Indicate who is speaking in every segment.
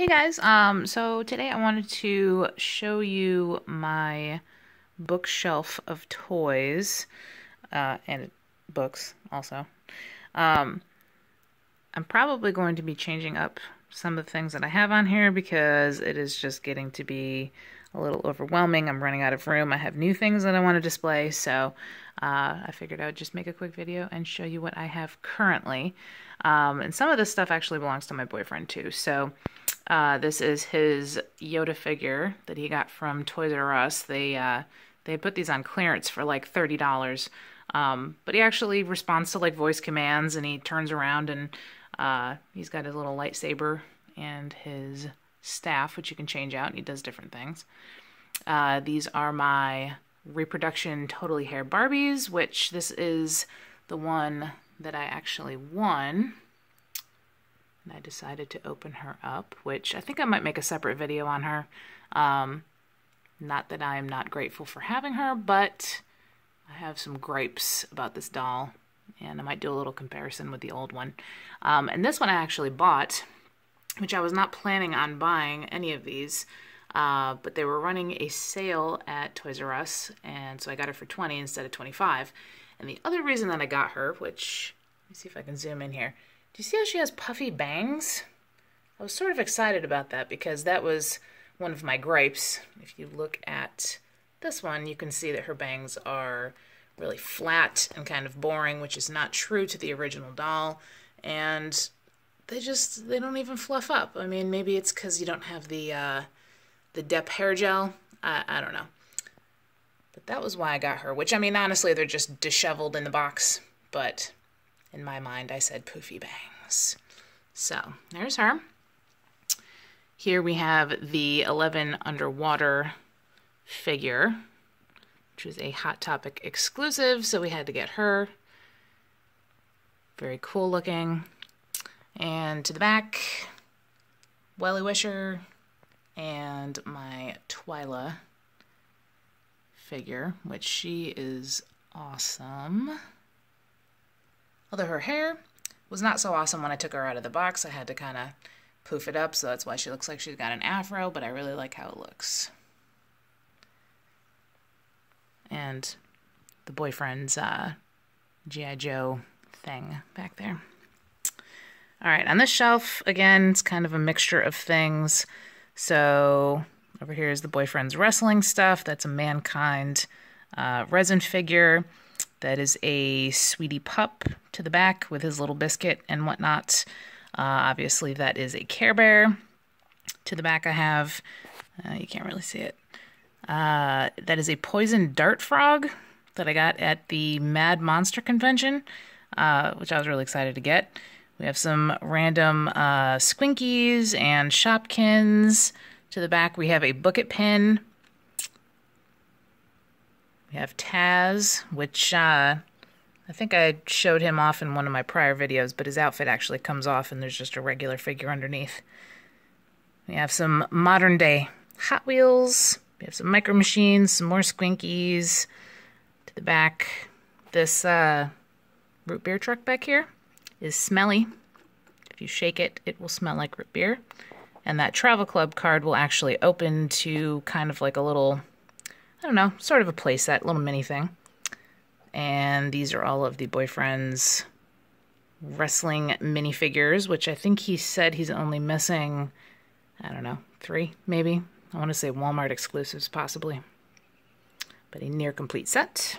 Speaker 1: Hey guys, um, so today I wanted to show you my bookshelf of toys, uh, and books also. Um, I'm probably going to be changing up some of the things that I have on here because it is just getting to be a little overwhelming. I'm running out of room. I have new things that I want to display, so uh, I figured I would just make a quick video and show you what I have currently. Um, and some of this stuff actually belongs to my boyfriend too, so uh, this is his Yoda figure that he got from Toys R Us. They uh, they put these on clearance for like thirty dollars. Um, but he actually responds to like voice commands, and he turns around and uh, he's got his little lightsaber and his staff, which you can change out, and he does different things. Uh, these are my reproduction Totally Hair Barbies, which this is the one that I actually won. And I decided to open her up, which I think I might make a separate video on her. Um, not that I am not grateful for having her, but I have some gripes about this doll, and I might do a little comparison with the old one. Um, and this one I actually bought, which I was not planning on buying any of these, uh, but they were running a sale at Toys R Us, and so I got her for 20 instead of 25. And the other reason that I got her, which, let me see if I can zoom in here. Do you see how she has puffy bangs? I was sort of excited about that because that was one of my gripes. If you look at this one, you can see that her bangs are really flat and kind of boring, which is not true to the original doll. And they just, they don't even fluff up. I mean, maybe it's because you don't have the, uh, the Dep hair gel. I, I don't know. But that was why I got her, which, I mean, honestly, they're just disheveled in the box. But in my mind, I said poofy bangs. So there's her. Here we have the 11 underwater figure, which was a Hot Topic exclusive, so we had to get her. Very cool looking. And to the back, Wellie Wisher and my Twyla figure, which she is awesome. Although her hair was not so awesome when I took her out of the box. I had to kind of poof it up, so that's why she looks like she's got an afro, but I really like how it looks. And the boyfriend's uh, G.I. Joe thing back there. All right, on this shelf, again, it's kind of a mixture of things. So over here is the boyfriend's wrestling stuff. That's a Mankind uh, resin figure. That is a sweetie pup to the back with his little biscuit and whatnot. Uh, obviously, that is a Care Bear. To the back, I have, uh, you can't really see it. Uh, that is a poison dart frog that I got at the Mad Monster Convention, uh, which I was really excited to get. We have some random uh, Squinkies and Shopkins. To the back, we have a Book-It pen we have Taz, which uh, I think I showed him off in one of my prior videos, but his outfit actually comes off and there's just a regular figure underneath. We have some modern day Hot Wheels. We have some Micro Machines, some more Squinkies. To the back, this uh, root beer truck back here is smelly. If you shake it, it will smell like root beer. And that travel club card will actually open to kind of like a little I don't know, sort of a playset, little mini thing. And these are all of the boyfriend's wrestling minifigures, which I think he said he's only missing, I don't know, three maybe. I want to say Walmart exclusives possibly. But a near complete set.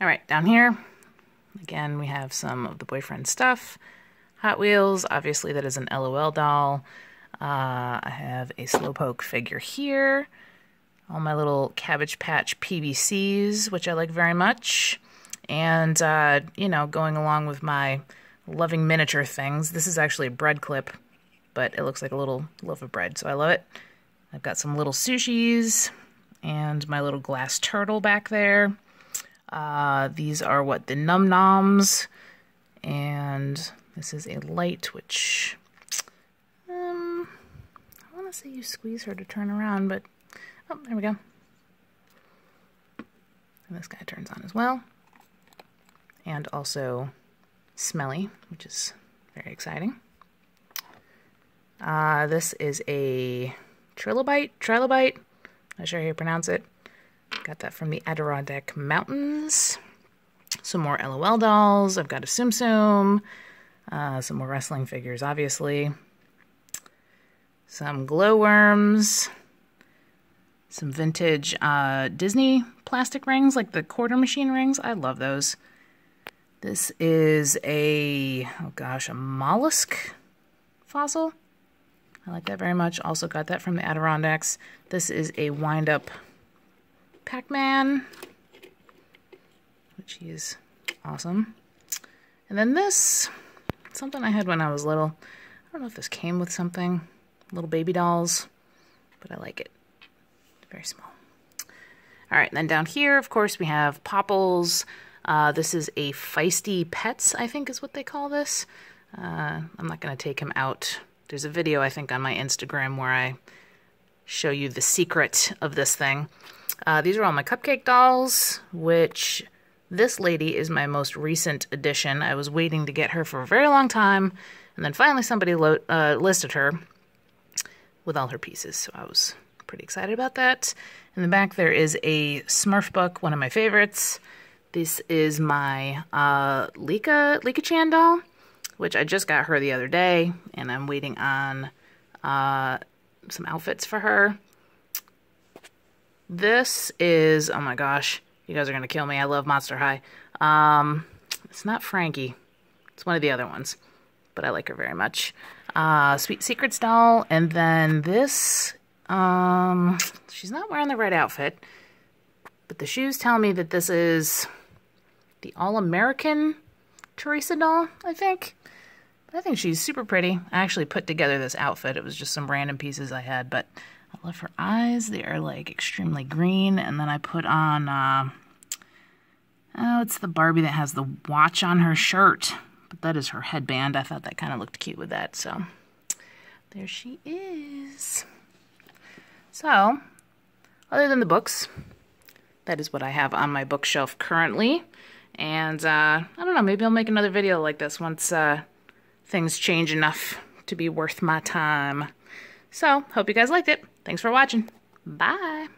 Speaker 1: All right, down here, again, we have some of the boyfriend stuff. Hot Wheels, obviously that is an LOL doll. Uh, I have a Slowpoke figure here all my little Cabbage Patch PVCs, which I like very much. And, uh, you know, going along with my loving miniature things, this is actually a bread clip, but it looks like a little loaf of bread, so I love it. I've got some little sushis and my little glass turtle back there. Uh, these are what the Num Noms, and this is a light, which um, I want to say you squeeze her to turn around, but Oh, there we go. And this guy turns on as well. And also smelly, which is very exciting. Uh, this is a trilobite, trilobite. Not sure how you pronounce it. Got that from the Adirondack Mountains. Some more LOL dolls. I've got a Tsum. Uh, some more wrestling figures, obviously. Some glowworms. Some vintage uh, Disney plastic rings, like the quarter machine rings. I love those. This is a, oh gosh, a mollusk fossil. I like that very much. Also got that from the Adirondacks. This is a wind-up Pac-Man, which is awesome. And then this, something I had when I was little. I don't know if this came with something. Little baby dolls, but I like it. Very small. All right, then down here, of course, we have Popples. Uh, this is a Feisty Pets, I think is what they call this. Uh, I'm not going to take him out. There's a video, I think, on my Instagram where I show you the secret of this thing. Uh, these are all my cupcake dolls, which this lady is my most recent addition. I was waiting to get her for a very long time, and then finally somebody uh, listed her with all her pieces, so I was pretty excited about that. In the back there is a Smurf book, one of my favorites. This is my uh, Licca, Lika Chan doll, which I just got her the other day, and I'm waiting on uh, some outfits for her. This is, oh my gosh, you guys are going to kill me. I love Monster High. Um, it's not Frankie. It's one of the other ones, but I like her very much. Uh, Sweet Secrets doll, and then this, um, she's not wearing the right outfit, but the shoes tell me that this is the All-American Teresa doll, I think. I think she's super pretty. I actually put together this outfit. It was just some random pieces I had, but I love her eyes. They are like extremely green. And then I put on, uh, oh, it's the Barbie that has the watch on her shirt. But that is her headband. I thought that kind of looked cute with that. So there she is. So, other than the books, that is what I have on my bookshelf currently. And uh, I don't know, maybe I'll make another video like this once uh, things change enough to be worth my time. So, hope you guys liked it. Thanks for watching. Bye.